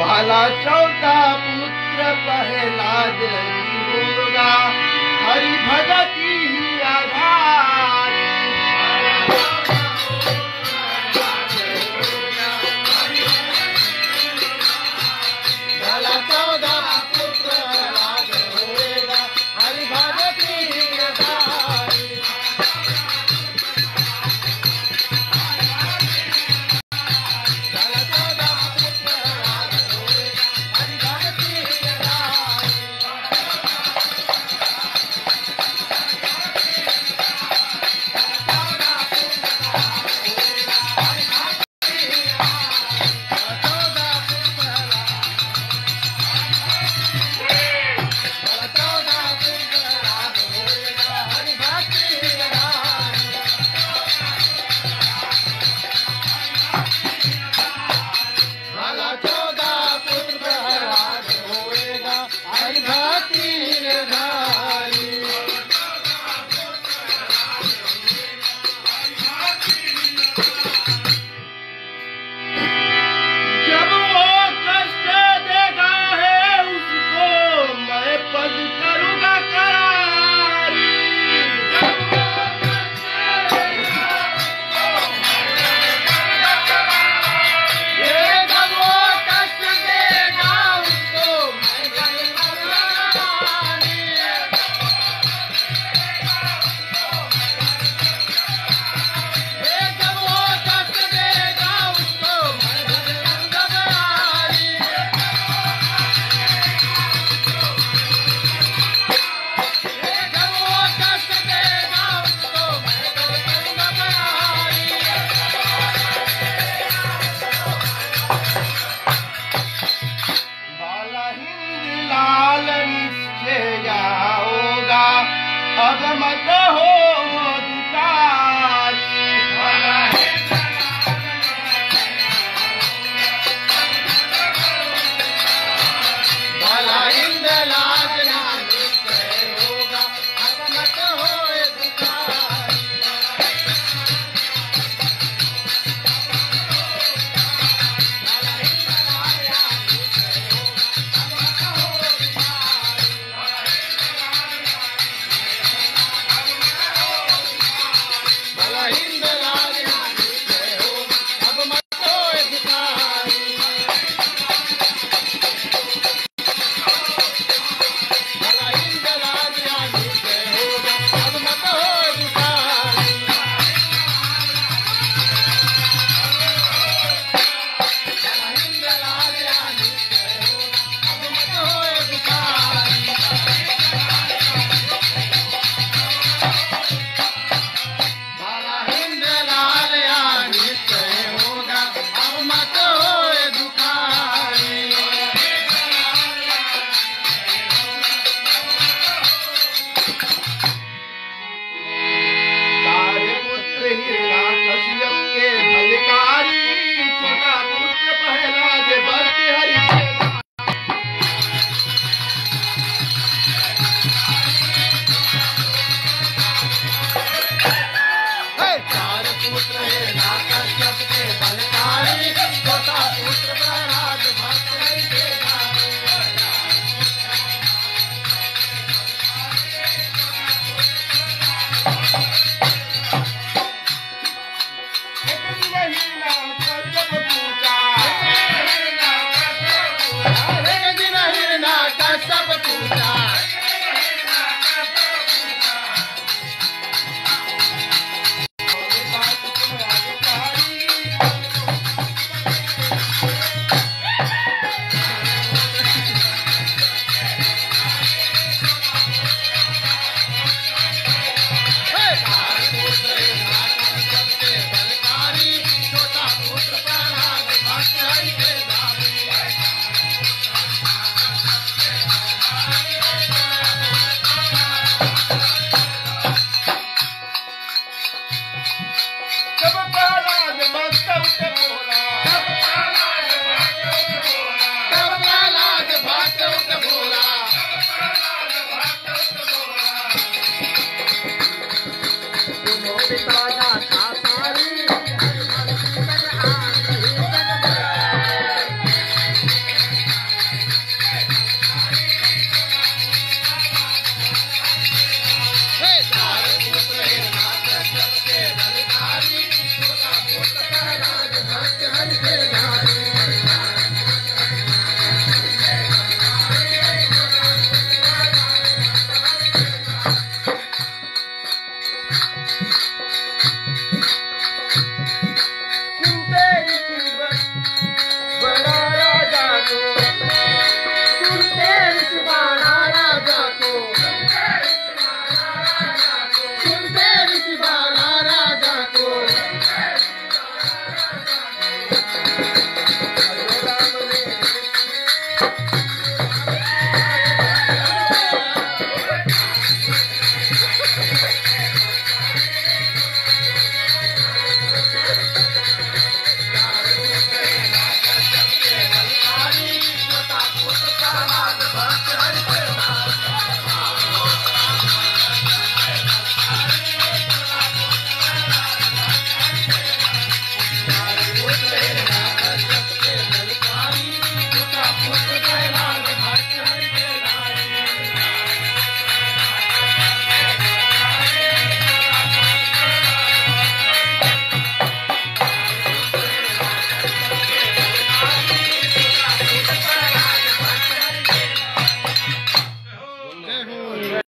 बाला चौथा पुत्र पहला होगा हरि भगति आधार।